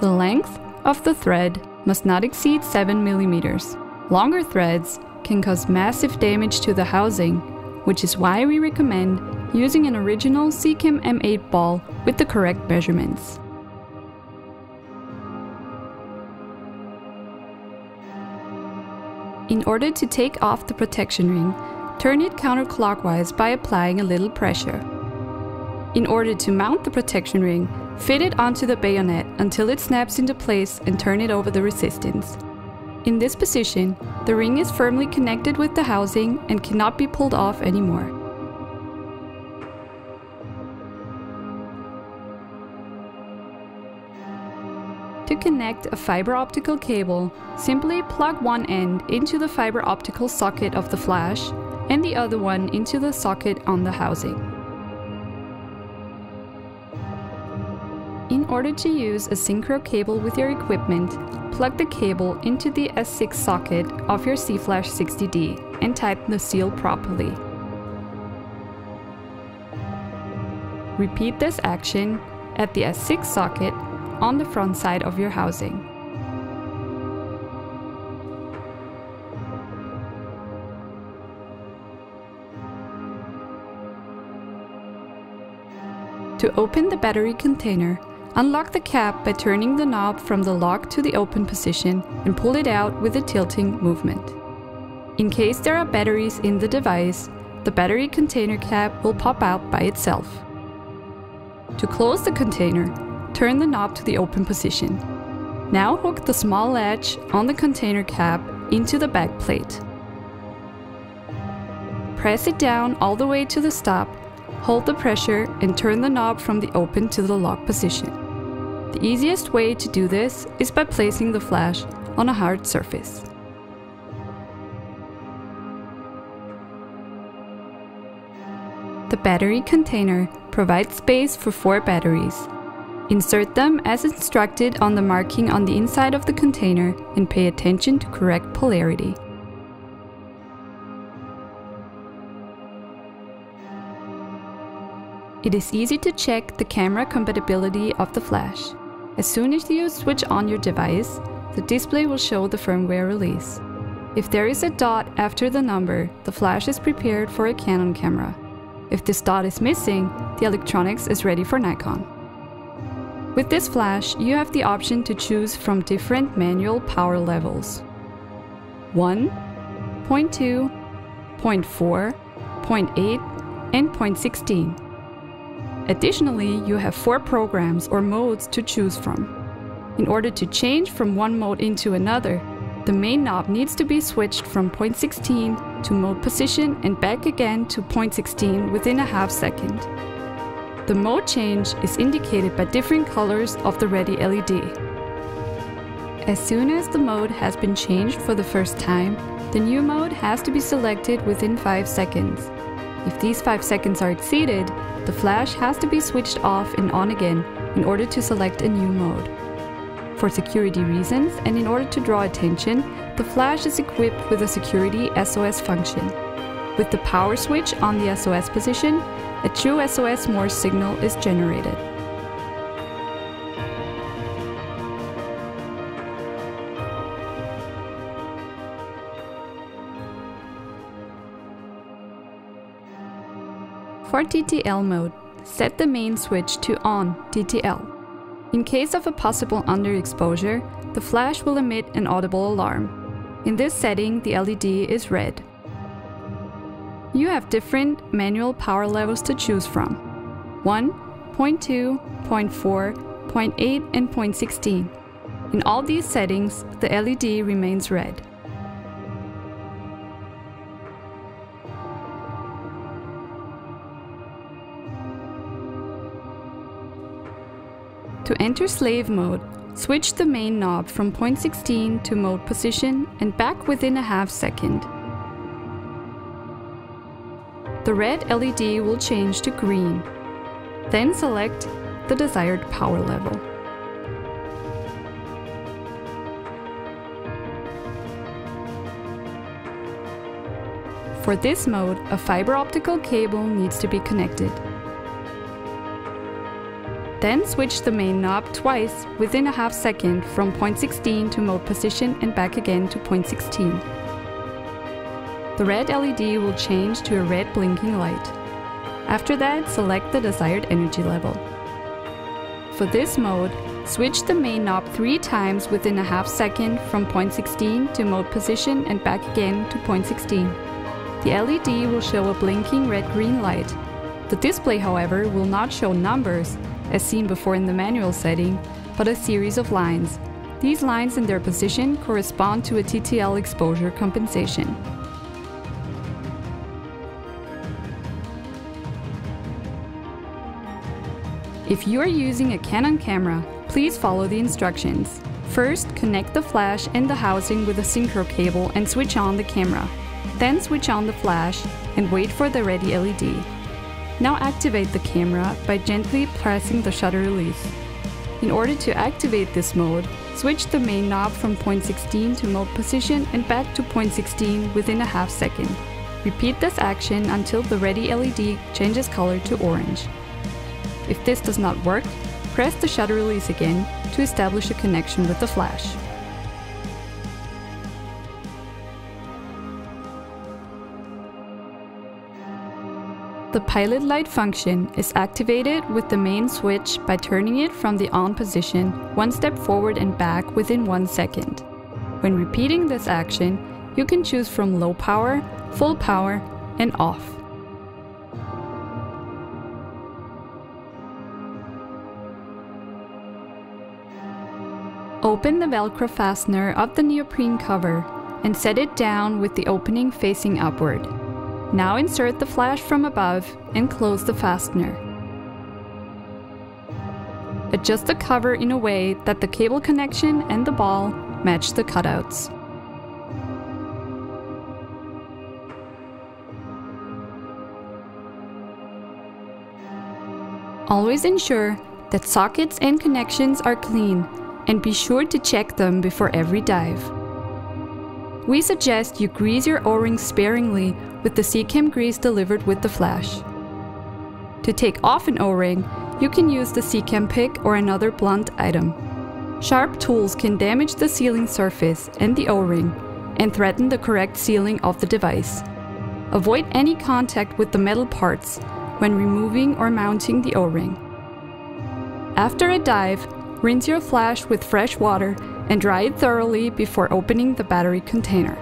The length of the thread must not exceed 7 millimeters. Longer threads can cause massive damage to the housing, which is why we recommend using an original SeaCam M8 ball with the correct measurements. In order to take off the protection ring, turn it counterclockwise by applying a little pressure. In order to mount the protection ring, fit it onto the bayonet until it snaps into place and turn it over the resistance. In this position, the ring is firmly connected with the housing and cannot be pulled off anymore. To connect a fiber optical cable, simply plug one end into the fiber optical socket of the flash and the other one into the socket on the housing. In order to use a synchro cable with your equipment, plug the cable into the S6 socket of your SEAFLASH 60D and tighten the seal properly. Repeat this action at the S6 socket on the front side of your housing. To open the battery container, unlock the cap by turning the knob from the lock to the open position and pull it out with a tilting movement. In case there are batteries in the device, the battery container cap will pop out by itself. To close the container, turn the knob to the open position. Now hook the small latch on the container cap into the back plate. Press it down all the way to the stop, hold the pressure and turn the knob from the open to the lock position. The easiest way to do this is by placing the flash on a hard surface. The battery container provides space for four batteries, Insert them as instructed on the marking on the inside of the container and pay attention to correct polarity. It is easy to check the camera compatibility of the flash. As soon as you switch on your device, the display will show the firmware release. If there is a dot after the number, the flash is prepared for a Canon camera. If this dot is missing, the electronics is ready for Nikon. With this flash, you have the option to choose from different manual power levels. 1, 0.2, 0.4, 0.8, and 0.16. Additionally, you have four programs or modes to choose from. In order to change from one mode into another, the main knob needs to be switched from 16 to mode position and back again to 16 within a half second. The mode change is indicated by different colors of the ready LED. As soon as the mode has been changed for the first time, the new mode has to be selected within 5 seconds. If these 5 seconds are exceeded, the flash has to be switched off and on again in order to select a new mode. For security reasons and in order to draw attention, the flash is equipped with a security SOS function. With the power switch on the SOS position, a true SOS Morse signal is generated. For TTL mode, set the main switch to on TTL. In case of a possible underexposure, the flash will emit an audible alarm. In this setting, the LED is red. You have different manual power levels to choose from 1, 0.2, 0.4, 0.8, and 0.16. In all these settings, the LED remains red. To enter slave mode, switch the main knob from 0.16 to mode position and back within a half second. The red LED will change to green. Then select the desired power level. For this mode, a fiber optical cable needs to be connected. Then switch the main knob twice within a half second from point 16 to mode position and back again to point 16. The red LED will change to a red blinking light. After that, select the desired energy level. For this mode, switch the main knob three times within a half second from point 16 to mode position and back again to point 16. The LED will show a blinking red-green light. The display, however, will not show numbers, as seen before in the manual setting, but a series of lines. These lines and their position correspond to a TTL exposure compensation. If you are using a Canon camera, please follow the instructions. First, connect the flash and the housing with a synchro cable and switch on the camera. Then switch on the flash and wait for the ready LED. Now activate the camera by gently pressing the shutter release. In order to activate this mode, switch the main knob from point 16 to mode position and back to point 16 within a half second. Repeat this action until the ready LED changes color to orange. If this does not work, press the shutter release again to establish a connection with the flash. The pilot light function is activated with the main switch by turning it from the on position one step forward and back within one second. When repeating this action, you can choose from low power, full power, and off. Open the Velcro fastener of the neoprene cover and set it down with the opening facing upward. Now insert the flash from above and close the fastener. Adjust the cover in a way that the cable connection and the ball match the cutouts. Always ensure that sockets and connections are clean and be sure to check them before every dive. We suggest you grease your O-rings sparingly with the SeaCam grease delivered with the flash. To take off an O-ring, you can use the SeaCam pick or another blunt item. Sharp tools can damage the sealing surface and the O-ring and threaten the correct sealing of the device. Avoid any contact with the metal parts when removing or mounting the O-ring. After a dive, rinse your flash with fresh water and dry it thoroughly before opening the battery container.